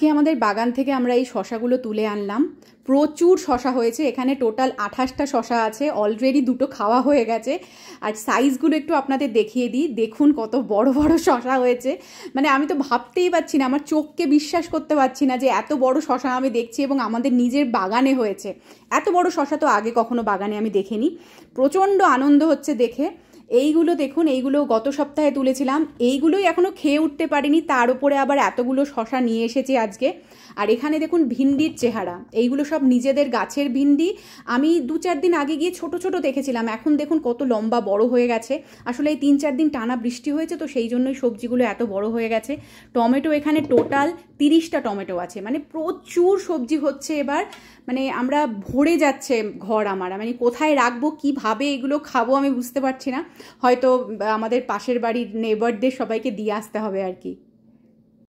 আজকে আমাদের বাগান থেকে আমরা এই শশাগুলো তুলে আনলাম। প্রচুর শশা হয়েছে, এখানে টোটাল আঠাশটা শশা আছে অলরেডি দুটো খাওয়া হয়ে গেছে। আর সাইজগুলো একটু আপনাদের দেখিয়ে দিই, দেখুন কত বড় বড় শশা হয়েছে। মানে আমি তো ভাবতেই পারছি না, আমার চোখকে বিশ্বাস করতে পারছি না যে এত বড় শশা আমি দেখছি এবং আমাদের নিজের বাগানে হয়েছে। এত বড় শশা তো আগে কখনো বাগানে আমি দেখিনি। প্রচণ্ড আনন্দ হচ্ছে দেখে। এইগুলো দেখুন, এইগুলো গত সপ্তাহে তুলেছিলাম। এইগুলোই এখনও খেয়ে উঠতে পারিনি, তার উপরে আবার এতগুলো শশা নিয়ে এসেছি আজকে। আর এখানে দেখুন ভিন্ডির চেহারা, এইগুলো সব নিজেদের গাছের ভিন্ডি। আমি দু চার দিন আগে গিয়ে ছোট ছোট দেখেছিলাম, এখন দেখুন কত লম্বা বড় হয়ে গেছে। আসলে এই তিন চার দিন টানা বৃষ্টি হয়েছে, তো সেই জন্যই সবজিগুলো এত বড় হয়ে গেছে। টমেটো এখানে টোটাল তিরিশটা টমেটো আছে মানে প্রচুর সবজি হচ্ছে এবার। মানে আমরা ভরে যাচ্ছে ঘর আমার মানে কোথায় রাখব, কীভাবে এগুলো খাব আমি বুঝতে পারছি না। হয়তো আমাদের পাশের বাড়ির নেবারদের সবাইকে দিয়ে আসতে হবে আর কি।